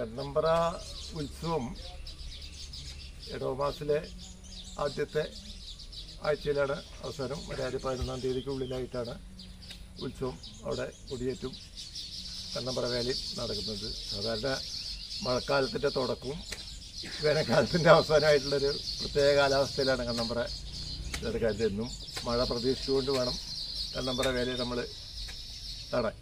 കണ്ണമ്പറ ഉത്സവം ഇടവമാസിലെ ആദ്യത്തെ ആഴ്ചയിലാണ് അവസാനം. ഒരാഴ്ച പതിനൊന്നാം തീയതിക്കുള്ളിലായിട്ടാണ് ഉത്സവം അവിടെ കൊടിയേറ്റും കണ്ണമ്പറ വേലയും നടക്കുന്നത്. സാധാരണ മഴക്കാലത്തിന്റെ തുടക്കവും വേനൽക്കാലത്തിന്റെ അവസാനമായിട്ടുള്ളൊരു പ്രത്യേക കാലാവസ്ഥയിലാണ് കണ്ണമ്പറ നടക്കാൻ എന്നും മഴ പ്രതീക്ഷിച്ചുകൊണ്ട് വേണം കണ്ണമ്പറ വേലയെ നമ്മൾ കാണാൻ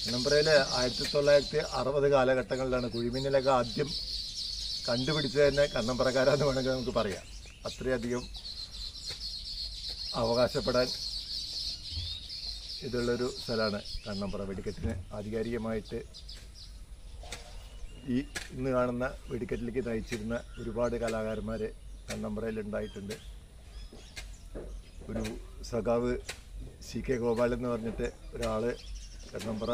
കണ്ണമ്പറയിൽ ആയിരത്തി തൊള്ളായിരത്തി അറുപത് കാലഘട്ടങ്ങളിലാണ് കുഴിമിന്നലൊക്കെ ആദ്യം കണ്ടുപിടിച്ചത് തന്നെ കണ്ണമ്പറക്കാരാന്ന് വേണമെങ്കിൽ നമുക്ക് പറയാം. അത്രയധികം അവകാശപ്പെടാൻ ഇതുള്ളൊരു സ്ഥലമാണ് കണ്ണമ്പറ വെടിക്കെട്ടിന് ആധികാരികമായിട്ട് ഈ ഇന്ന് കാണുന്ന വെടിക്കെട്ടിലേക്ക് നയിച്ചിരുന്ന ഒരുപാട് കലാകാരന്മാർ കണ്ണമ്പറയിൽ ഉണ്ടായിട്ടുണ്ട് ഒരു സഖാവ് സി കെ ഗോപാലെന്ന് പറഞ്ഞിട്ട് ഒരാൾ കണ്ണമ്പറ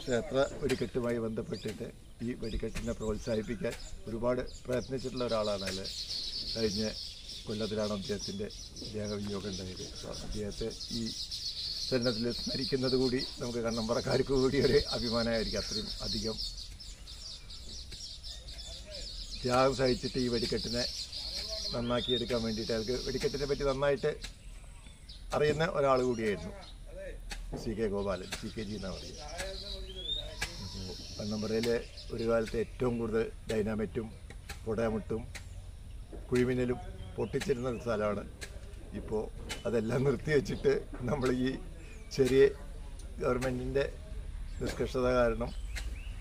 ക്ഷേത്ര വെടിക്കെട്ടുമായി ബന്ധപ്പെട്ടിട്ട് ഈ വെടിക്കെട്ടിനെ പ്രോത്സാഹിപ്പിക്കാൻ ഒരുപാട് പ്രയത്നിച്ചിട്ടുള്ള ഒരാളാണ് അല്ലെ കഴിഞ്ഞ കൊല്ലത്തിലാണ് അദ്ദേഹത്തിന്റെ ദേഹവിയോഗം ഉണ്ടായത്. അദ്ദേഹത്തെ ഈ ചലനത്തിൽ സ്മരിക്കുന്നത് കൂടി നമുക്ക് കണ്ണമ്പറക്കാർക്ക് കൂടി ഒരു അഭിമാനമായിരിക്കും. അത്രയും അധികം ത്യാഗം സഹിച്ചിട്ട് ഈ വെടിക്കെട്ടിനെ നന്നാക്കിയെടുക്കാൻ വേണ്ടിയിട്ട് അയാൾക്ക് വെടിക്കെട്ടിനെ പറ്റി നന്നായിട്ട് അറിയുന്ന ഒരാൾ കൂടിയായിരുന്നു. C K Gopalan C K G എന്നാണ് പറയുന്നത് പന്നമ്പറയിലെ ഒരു കാലത്ത് ഏറ്റവും കൂടുതൽ ഡൈനാമിറ്റും പുടയമുട്ടും കുഴിമിന്നലും പൊട്ടിച്ചിരുന്ന സ്ഥലമാണ്. ഇപ്പോൾ അതെല്ലാം നിർത്തി വെച്ചിട്ട് നമ്മൾ ഈ ചെറിയ ഗവൺമെന്റിന്റെ നിഷ്കർഷത കാരണം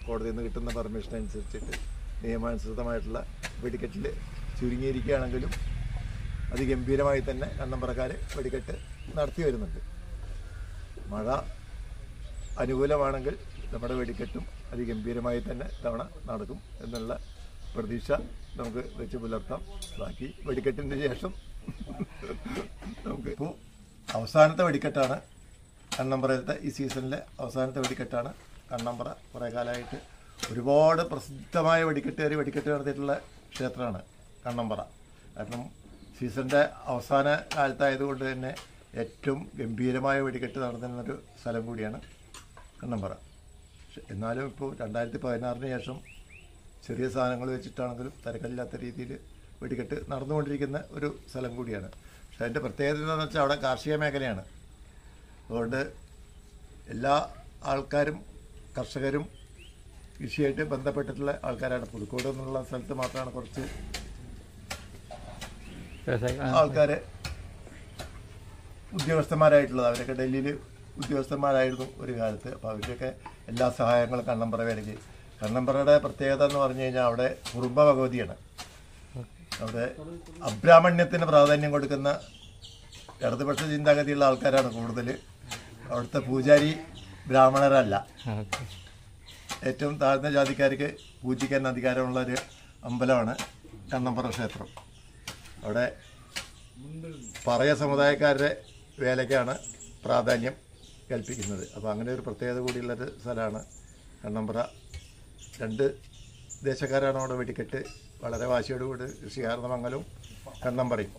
കോടതിയിൽ നിന്ന് കിട്ടുന്ന പെർമിഷൻ അനുസരിച്ചിട്ട് നിയമാനുസൃതമായിട്ടുള്ള വെടിക്കെട്ടിൽ ചുരുങ്ങിയിരിക്കുകയാണെങ്കിലും അതിഗംഭീരമായി തന്നെ കണ്ണമ്പറക്കാർ വെടിക്കെട്ട് നടത്തി വരുന്നുണ്ട്. മഴ അനുകൂലമാണെങ്കിൽ നമ്മുടെ വെടിക്കെട്ടും അതിഗംഭീരമായി തന്നെ തവണ നടക്കും എന്നുള്ള പ്രതീക്ഷ നമുക്ക് വെച്ച് പുലർത്താം. ബാക്കി വെടിക്കെട്ടിന് ശേഷം നമുക്ക് ഇപ്പോൾ അവസാനത്തെ വെടിക്കെട്ടാണ് കണ്ണമ്പറയിലത്തെ ഈ സീസണിലെ അവസാനത്തെ വെടിക്കെട്ടാണ്. കണ്ണമ്പറ കുറേ കാലമായിട്ട് ഒരുപാട് പ്രസിദ്ധമായ വെടിക്കെട്ടുകാർ വെടിക്കെട്ട് നടത്തിയിട്ടുള്ള ക്ഷേത്രമാണ് കണ്ണമ്പറ കാരണം സീസണിന്റെ അവസാന കാലത്തായതുകൊണ്ട് തന്നെ ഏറ്റവും ഗംഭീരമായ വെടിക്കെട്ട് നടന്നിരുന്നൊരു സ്ഥലം കൂടിയാണ് കണ്ണമ്പറ. എന്നാലും ഇപ്പോൾ രണ്ടായിരത്തി പതിനാറിന് ശേഷം ചെറിയ സാധനങ്ങൾ വെച്ചിട്ടാണെങ്കിലും തിരക്കില്ലാത്ത രീതിയിൽ വെടിക്കെട്ട് നടന്നുകൊണ്ടിരിക്കുന്ന ഒരു സ്ഥലം കൂടിയാണ്. പക്ഷെ അതിന്റെ പ്രത്യേകത എന്താണെന്ന് വെച്ചാൽ അവിടെ കാർഷിക മേഖലയാണ്. അതുകൊണ്ട് എല്ലാ ആൾക്കാരും കർഷകരും കൃഷിയായിട്ട് ബന്ധപ്പെട്ടിട്ടുള്ള ആൾക്കാരാണ്. പുതുക്കോട് എന്നുള്ള സ്ഥലത്ത് മാത്രമാണ് കുറച്ച് ആൾക്കാർ ഉദ്യോഗസ്ഥന്മാരായിട്ടുള്ളത്. അവരൊക്കെ ഡൽഹിയിൽ ഉദ്യോഗസ്ഥന്മാരായിരുന്നു ഒരു കാലത്ത്. അപ്പോൾ അവർക്കൊക്കെ എല്ലാ സഹായങ്ങളും കണ്ണമ്പറ വേലയ്ക്ക് കണ്ണമ്പറയുടെ പ്രത്യേകത എന്ന് പറഞ്ഞു കഴിഞ്ഞാൽ അവിടെ കുറുമ്പ ഭഗവതിയാണ്. അവിടെ അബ്രാഹ്മണ്യത്തിന് പ്രാധാന്യം കൊടുക്കുന്ന ഇടതുപക്ഷ ചിന്താഗതിയുള്ള ആൾക്കാരാണ് കൂടുതൽ അവിടുത്തെ പൂജാരി ബ്രാഹ്മണരല്ല. ഏറ്റവും താഴ്ന്ന ജാതിക്കാർക്ക് പൂജിക്കാൻ അധികാരമുള്ള ഒരു അമ്പലമാണ് കണ്ണമ്പറ ക്ഷേത്രം. അവിടെ പറയ സമുദായക്കാരുടെ വേലയ്ക്കാണ് പ്രാധാന്യം കൽപ്പിക്കുന്നത്. അപ്പോൾ അങ്ങനെ ഒരു പ്രത്യേകത കൂടിയുള്ളൊരു സ്ഥലമാണ് കണ്ണമ്പ്ര. രണ്ട് ദേശക്കാരാണ് അവിടെ വെടിക്കെട്ട്. വളരെ വാശിയോടുകൂടി ശ്രീകാരണമംഗലവും കണ്ണമ്പറയും